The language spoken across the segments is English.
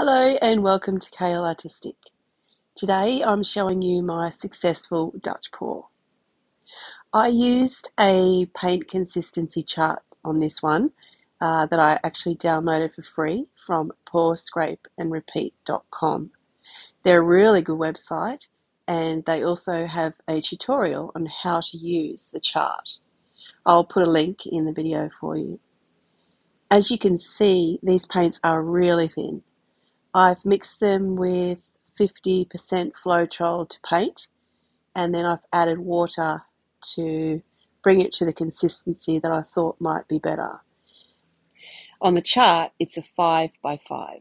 Hello and welcome to KL Artistic. Today I'm showing you my successful Dutch pour. I used a paint consistency chart on this one uh, that I actually downloaded for free from pourscrapeandrepeat.com. They're a really good website and they also have a tutorial on how to use the chart. I'll put a link in the video for you. As you can see, these paints are really thin I've mixed them with 50% Floetrol to paint and then I've added water to bring it to the consistency that I thought might be better. On the chart, it's a 5 by 5.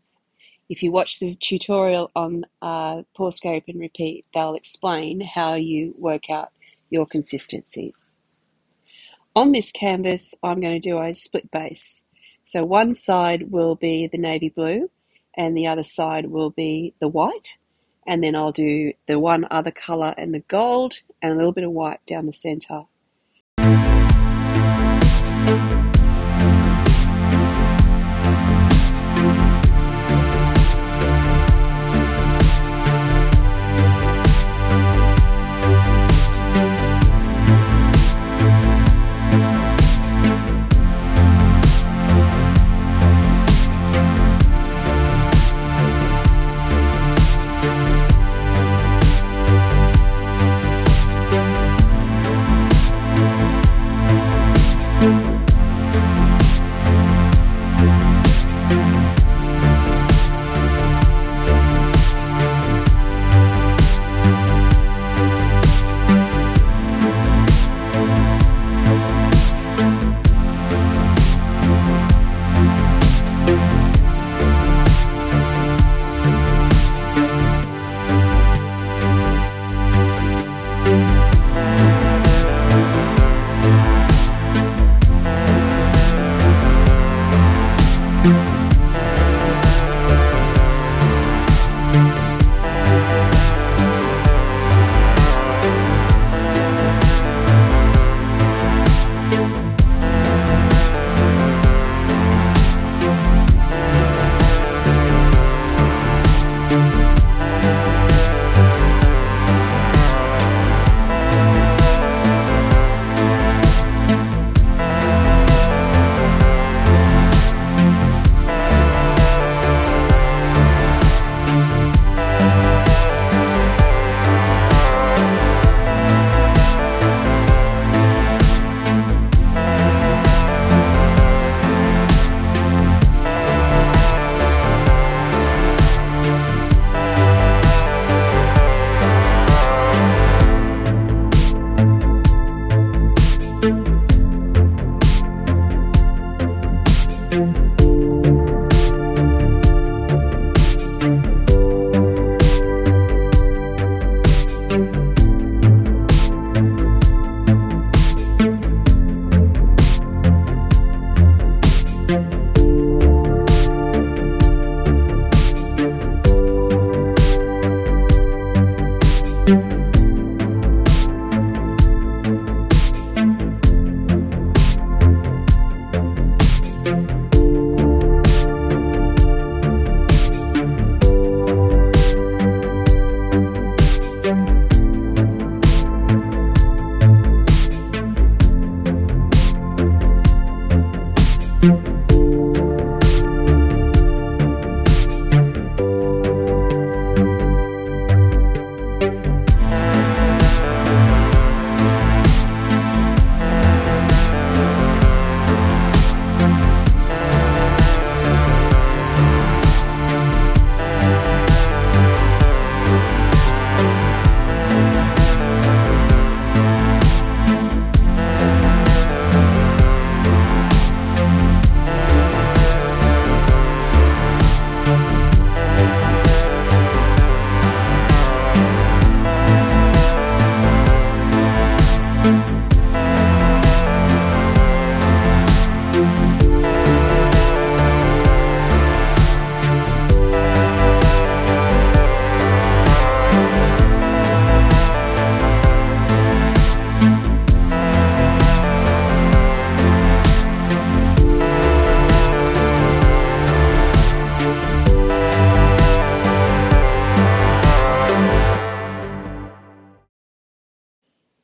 If you watch the tutorial on uh, and Repeat, they'll explain how you work out your consistencies. On this canvas, I'm going to do a split base. So one side will be the navy blue and the other side will be the white. And then I'll do the one other color and the gold and a little bit of white down the center.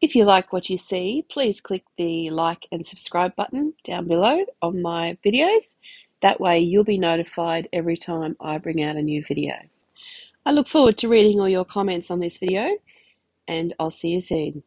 If you like what you see, please click the like and subscribe button down below on my videos. That way you'll be notified every time I bring out a new video. I look forward to reading all your comments on this video and I'll see you soon.